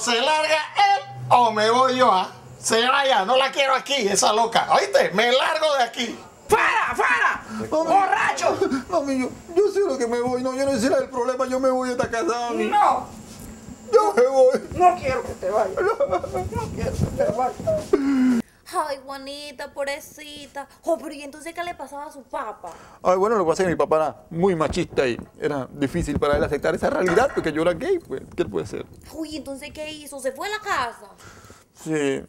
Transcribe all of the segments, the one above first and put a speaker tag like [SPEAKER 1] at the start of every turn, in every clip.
[SPEAKER 1] Se larga él o me voy yo, ¿ah? Se vaya, no la quiero aquí, esa loca. ¿Oíste? Me largo de aquí.
[SPEAKER 2] ¡Fuera, fuera! ¡Borracho!
[SPEAKER 3] Mami, yo, yo sé lo que me voy. No, yo no sé el problema. Yo me voy de esta casa, mami.
[SPEAKER 2] No,
[SPEAKER 3] Yo me voy.
[SPEAKER 2] no quiero que te vayas. No quiero que te vayas.
[SPEAKER 4] Ay, Juanita, pobrecita. Oh, pero ¿y entonces qué le pasaba a su papá?
[SPEAKER 3] Ay, bueno, lo que pasa es que mi papá era muy machista y era difícil para él aceptar esa realidad porque yo era gay, pues. ¿Qué puede ser?
[SPEAKER 4] Uy, entonces ¿qué hizo? ¿Se fue a la casa?
[SPEAKER 3] Sí,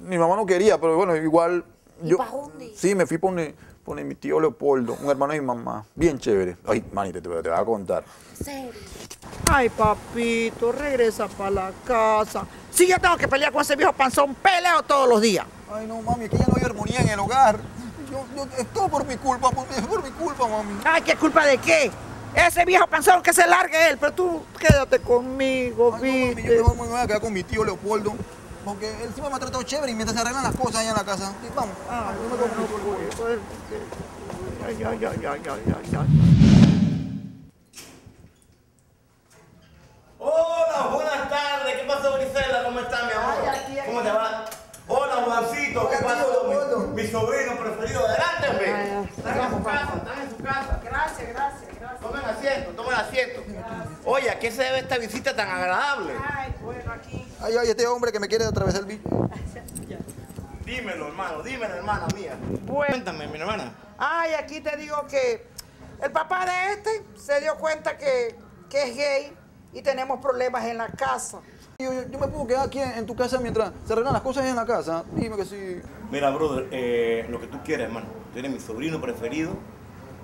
[SPEAKER 3] mi mamá no quería, pero bueno, igual
[SPEAKER 4] ¿Y
[SPEAKER 3] yo...
[SPEAKER 4] pa' dónde?
[SPEAKER 3] Sí, me fui por mi, por mi tío Leopoldo, un hermano de mi mamá. Bien chévere. Ay, manita, te, te voy a contar.
[SPEAKER 4] ¿En serio?
[SPEAKER 2] Ay, papito, regresa para la casa. Si yo tengo que pelear con ese viejo panzón, peleo todos los días.
[SPEAKER 3] Ay, no, mami, que ya no hay armonía en el hogar. Yo, yo, es todo por mi culpa, por, es por mi culpa, mami.
[SPEAKER 2] Ay, ¿qué culpa de qué? Ese viejo panzón que se largue él, pero tú quédate conmigo,
[SPEAKER 3] Ay, no, mami, yo me voy, a quedar con mi tío Leopoldo. Porque él siempre me ha tratado chévere y mientras se arreglan las cosas allá en la casa. Vamos.
[SPEAKER 2] Ay,
[SPEAKER 3] yo me quedo con mi tío Leopoldo.
[SPEAKER 2] Ay, ay, ay, ay, ay, ay.
[SPEAKER 5] Hola, buenas tardes. ¿Qué pasó, Grisela? ¿Cómo estás, mi amor?
[SPEAKER 2] Ay, aquí, aquí.
[SPEAKER 5] ¿Cómo te va? Hola, ¿Qué pasó? Mi, mi sobrino preferido. Adelante. Están en su casa, están en su casa.
[SPEAKER 2] Gracias, gracias, gracias.
[SPEAKER 5] Tomen asiento, tomen asiento. Oye, ¿a qué se debe esta visita tan agradable?
[SPEAKER 2] Ay, bueno, aquí.
[SPEAKER 3] Ay, ay, este hombre que me quiere atravesar el bicho.
[SPEAKER 5] Dímelo, hermano, dímelo, hermana mía.
[SPEAKER 2] Bueno.
[SPEAKER 5] Cuéntame, mi hermana.
[SPEAKER 2] Ay, aquí te digo que el papá de este se dio cuenta que, que es gay y tenemos problemas en la casa.
[SPEAKER 3] Yo, yo, yo me puedo quedar aquí en, en tu casa mientras se arreglan las cosas en la casa. Dime que sí.
[SPEAKER 5] Mira, brother, eh, lo que tú quieras, hermano. Tú eres mi sobrino preferido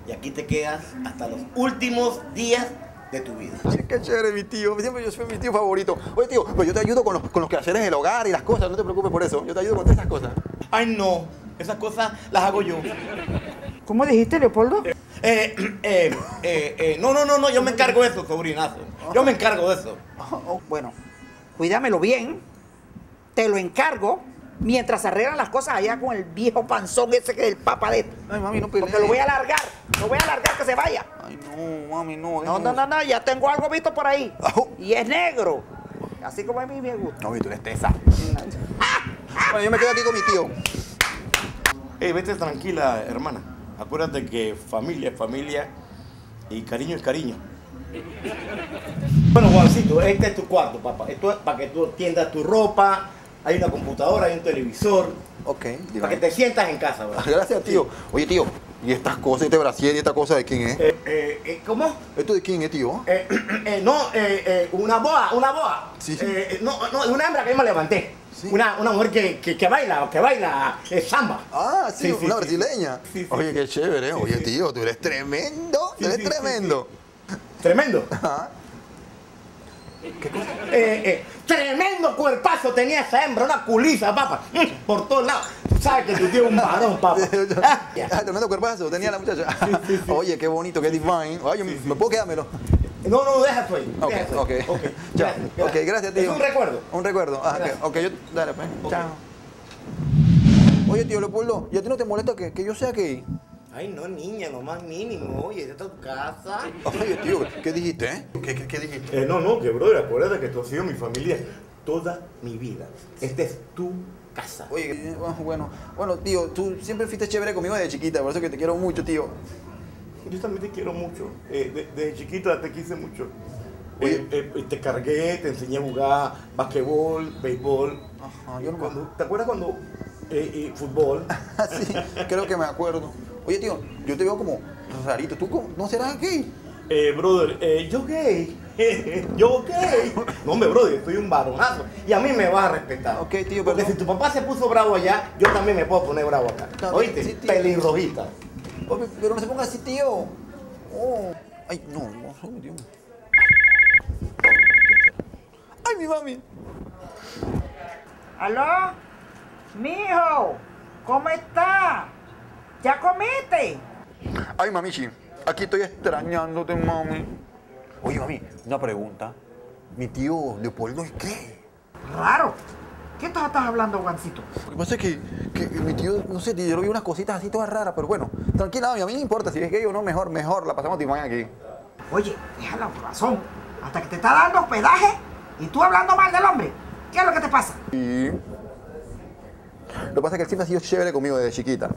[SPEAKER 5] y aquí te quedas hasta los últimos días de tu vida.
[SPEAKER 3] Qué chévere, mi tío. Siempre yo soy mi tío favorito. Oye, tío, pues yo te ayudo con los, con los quehaceres del hogar y las cosas. No te preocupes por eso. Yo te ayudo con todas esas cosas.
[SPEAKER 5] Ay, no. Esas cosas las hago yo.
[SPEAKER 2] ¿Cómo dijiste, Leopoldo?
[SPEAKER 5] Eh, eh, eh, eh, no, no, no, no, yo me encargo de eso, sobrinazo. Yo me encargo de eso.
[SPEAKER 2] Oh, bueno, cuídamelo bien. Te lo encargo mientras arreglan las cosas allá con el viejo panzón ese que es el papá de.
[SPEAKER 3] Ay, mami, no pelees.
[SPEAKER 2] Porque lo voy a alargar. Lo voy a alargar que se vaya.
[SPEAKER 3] Ay, no, mami, no.
[SPEAKER 2] No, no, no, no, ya tengo algo visto por ahí. Y es negro. Así como a mí me gusta.
[SPEAKER 3] No, tú eres tesa. Bueno, yo me quedo aquí con mi tío.
[SPEAKER 5] Ey, vete tranquila, hermana. Acuérdate que familia es familia y cariño es cariño. Bueno, Juancito, este es tu cuarto, papá. Esto es para que tú tiendas tu ropa. Hay una computadora, hay un televisor.
[SPEAKER 3] Ok,
[SPEAKER 5] Para que te sientas en casa, ¿verdad?
[SPEAKER 3] Gracias, tío. Oye, tío, ¿y estas cosas, este brasier y esta cosa de quién es?
[SPEAKER 5] Eh, eh, eh, ¿Cómo?
[SPEAKER 3] ¿Esto de quién es, tío?
[SPEAKER 5] Eh, no, una boa, una boa.
[SPEAKER 3] Sí.
[SPEAKER 5] Eh, no, no, una hembra que yo me levanté.
[SPEAKER 3] Sí.
[SPEAKER 5] Una, una mujer que, que, que baila, que baila eh, samba.
[SPEAKER 3] Ah, sí,
[SPEAKER 5] Sí, sí,
[SPEAKER 3] una
[SPEAKER 5] sí,
[SPEAKER 3] brasileña.
[SPEAKER 5] sí, sí.
[SPEAKER 3] Oye, qué chévere. Oye,
[SPEAKER 5] sí.
[SPEAKER 3] tío, tú eres tremendo.
[SPEAKER 5] Sí,
[SPEAKER 3] tú eres
[SPEAKER 5] sí, sí,
[SPEAKER 3] tremendo.
[SPEAKER 5] Tremendo.
[SPEAKER 3] Ajá.
[SPEAKER 5] Eh, eh, tremendo cuerpazo tenía esa hembra, una culiza, papá. Mm, Por todos lados. Sabes que tu tío es un varón, papá. Ah,
[SPEAKER 3] tremendo cuerpazo tenía la muchacha. Oye, qué bonito, qué divine. Oye, ¿me puedo quedármelo?
[SPEAKER 5] No, no, deja eso ahí.
[SPEAKER 3] Ok,
[SPEAKER 5] eso
[SPEAKER 3] ok.
[SPEAKER 5] gracias,
[SPEAKER 3] gracias, tío.
[SPEAKER 5] Es un recuerdo.
[SPEAKER 3] Un recuerdo. Ah, ok, yo, dale, pues. Chao. Oye, tío Leopoldo, ¿y a ti no te molesta que, que yo sea gay?
[SPEAKER 5] Ay, no, niña, lo más mínimo. Oye, esta es tu casa.
[SPEAKER 3] Oye, tío, ¿qué dijiste, eh? ¿Qué, qué, qué dijiste?
[SPEAKER 5] Eh, no, no, que brother, acuérdate que tú has sido mi familia toda mi vida. Esta es tu casa.
[SPEAKER 3] Oye, eh, bueno, bueno, tío, tú siempre fuiste chévere conmigo desde chiquita, por eso que te quiero mucho, tío.
[SPEAKER 5] Yo también te quiero mucho. Eh, de- desde chiquita te quise mucho.
[SPEAKER 3] Oye.
[SPEAKER 5] Eh, eh, te cargué, te enseñé a jugar basquetbol, béisbol.
[SPEAKER 3] Ajá, yo no
[SPEAKER 5] Cuando- ¿Te acuerdas cuando eh, eh, fútbol?
[SPEAKER 3] sí, creo que me acuerdo. Oye, tío, yo te veo como rarito. ¿Tú cómo- no serás gay?
[SPEAKER 5] Eh, brother, eh, yo gay. yo gay. No, hombre, brother, soy un varonazo. Y a mí me vas a respetar.
[SPEAKER 3] Ok, tío,
[SPEAKER 5] Porque
[SPEAKER 3] perdón.
[SPEAKER 5] si tu papá se puso bravo allá, yo también me puedo poner bravo acá. ¿Oíste?
[SPEAKER 3] sí.
[SPEAKER 5] Pelirrojita.
[SPEAKER 3] Oye, pero no se ponga así, tío. Oh. Ay, no, no, soy tío. Ay, mi mami.
[SPEAKER 2] ¿Aló? Mijo, ¿cómo está? ¿Ya comiste?
[SPEAKER 3] Ay, mamichi, aquí estoy extrañándote, mami. Oye, mami, una pregunta. Mi tío Leopoldo es gay.
[SPEAKER 2] Raro. ¿Qué estás, estás hablando, Juancito?
[SPEAKER 3] Lo que pasa es que, que mi tío, no sé, yo lo vi unas cositas así todas raras, pero bueno, tranquila, mami, a mí no importa si es gay o no, mejor, mejor, la pasamos de aquí.
[SPEAKER 2] Oye, deja la razón. Hasta que te está dando hospedaje, ¿Y tú hablando mal del hombre? ¿Qué es lo que te pasa?
[SPEAKER 3] Y... Lo que pasa es que él siempre ha sido chévere conmigo desde chiquita.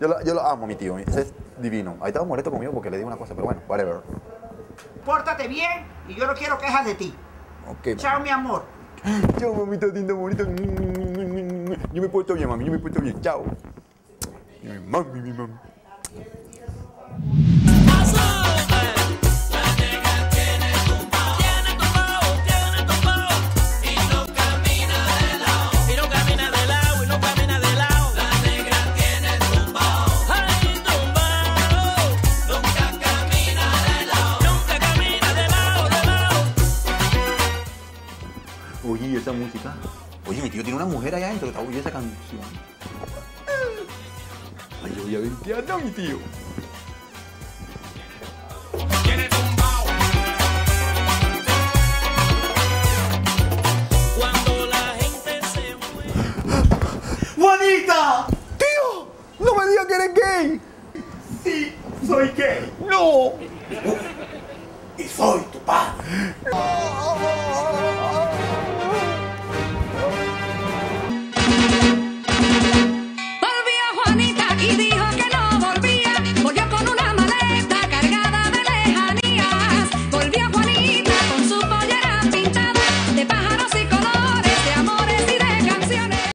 [SPEAKER 3] Yo lo, yo lo amo, mi tío. Ese es divino. Ahí estaba molesto conmigo porque le digo una cosa, pero bueno, whatever.
[SPEAKER 2] Pórtate bien y yo no quiero quejas de ti.
[SPEAKER 3] Ok.
[SPEAKER 2] Chao, mi amor.
[SPEAKER 3] Chao, mamita linda, bonita. Yo me he puesto bien, mami. Yo me he puesto bien. Chao. Mi mami, mi mami. Esa música. Oye, mi tío tiene una mujer allá adentro que está oyendo esa canción. Ay, yo voy a 20 años, mi tío.
[SPEAKER 6] Cuando la gente se mueve.
[SPEAKER 5] ¡Juanita!
[SPEAKER 3] ¡Tío! ¡No me digas que eres gay!
[SPEAKER 5] Sí, soy gay.
[SPEAKER 3] ¡No!